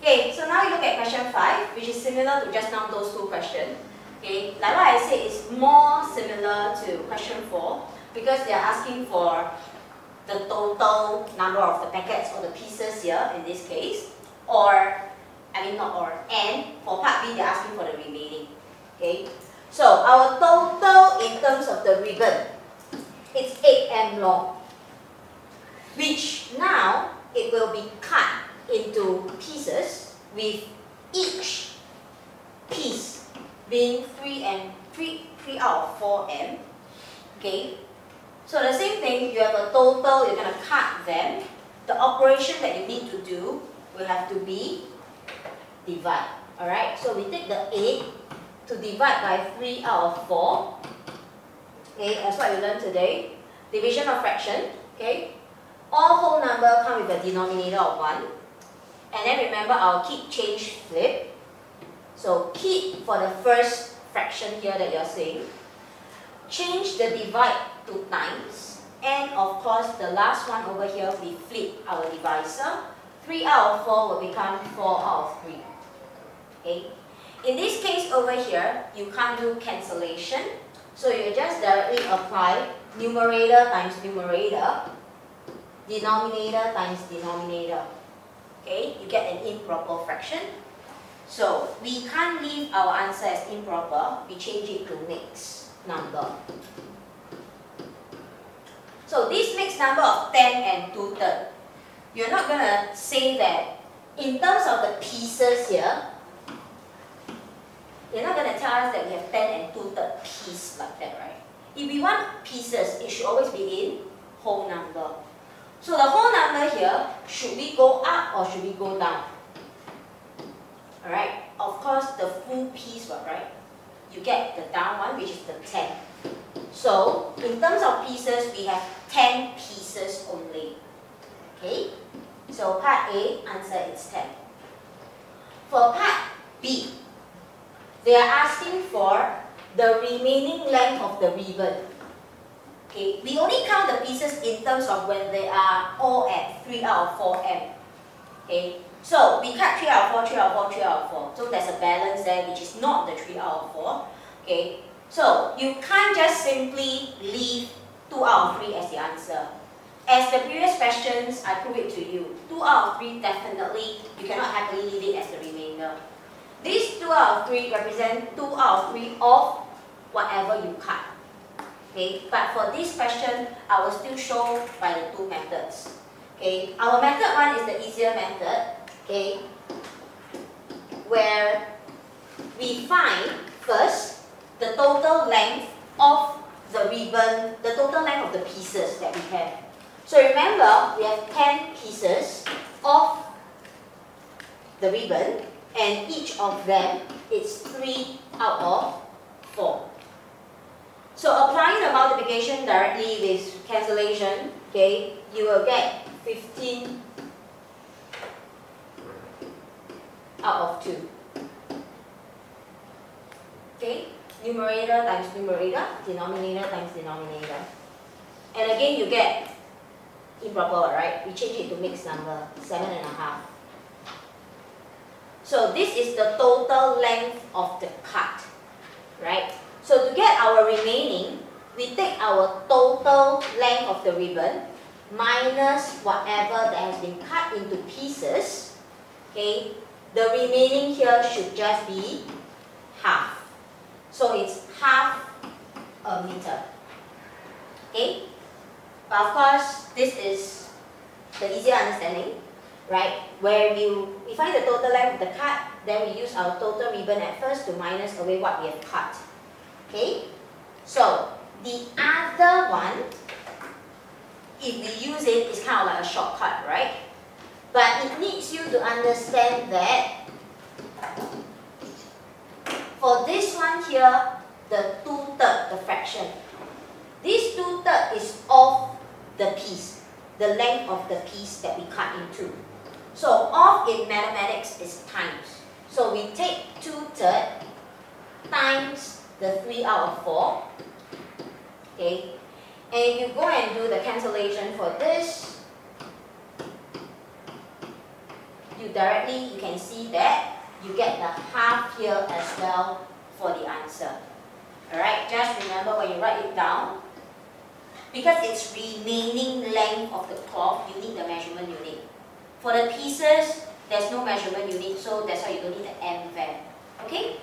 Okay, so now you look at question 5, which is similar to just now those two questions. Okay, like what I said, it's more similar to question 4 because they are asking for the total number of the packets or the pieces here in this case, or, I mean not or, and for part B they're asking for the remaining. Okay, so our total in terms of the ribbon, it's 8 m long, which now it will be cut into pieces with each piece being 3 and 3, 3 out of 4 m. Okay, so the same thing, you have a total, you're going to cut them. The operation that you need to do will have to be divide. Alright, so we take the 8 to divide by 3 out of 4. Okay, that's what you learned today. Division of fraction. Okay, all whole number come with a denominator of 1. And then remember our keep change flip. So keep for the first fraction here that you're seeing. Change the divide to times. And of course, the last one over here, we flip our divisor. 3 out of 4 will become 4 out of 3. Okay. In this case over here, you can't do cancellation. So you just directly apply numerator times numerator, denominator times denominator. Okay, you get an improper fraction. So we can't leave our answer as improper, we change it to mixed number. So this mixed number of 10 and 2 thirds, you're not going to say that in terms of the pieces here, you're not going to tell us that we have 10 and 2 thirds piece like that, right? If we want pieces, it should always be in whole number. So the whole number here, should we go up or should we go down? Alright, of course the full piece, right? You get the down one, which is the 10. So, in terms of pieces, we have 10 pieces only. Okay? So, part A, answer is 10. For part B, they are asking for the remaining length of the ribbon. Okay, we only count the pieces in terms of when they are all at 3 out of 4 m. Okay, so we cut 3 out of 4, 3 out of 4, 3 out of 4. So there's a balance there which is not the 3 out of 4. Okay, so you can't just simply leave 2 out of 3 as the answer. As the previous questions, I prove it to you. 2 out of 3 definitely, you cannot happily leave it as the remainder. These 2 out of 3 represent 2 out of 3 of whatever you cut. Okay, but for this question, I will still show by the two methods. Okay, our method one is the easier method. Okay, where we find first the total length of the ribbon, the total length of the pieces that we have. So remember, we have 10 pieces of the ribbon and each of them is 3 out of 4. So applying the multiplication directly with cancellation, okay, you will get 15 out of 2. Okay, numerator times numerator, denominator times denominator. And again, you get improper, right? We change it to mixed number, 7.5. So this is the total length of the cut, right? So to get our remaining, we take our total length of the ribbon minus whatever that has been cut into pieces. Okay, the remaining here should just be half. So it's half a meter. Okay, but of course this is the easier understanding, right? Where you we find the total length of the cut, then we use our total ribbon at first to minus away what we have cut. Okay, so the other one, if we use it, it's kind of like a shortcut, right? But it needs you to understand that for this one here, the two-third, the fraction, this two-third is of the piece, the length of the piece that we cut into. So of in mathematics is times. So we take two-third times the 3 out of 4. Okay, and you go and do the cancellation for this, you directly, you can see that you get the half here as well for the answer. Alright, just remember when you write it down, because it's remaining length of the cloth, you need the measurement unit. For the pieces, there's no measurement unit, so that's why you don't need the M there. Okay?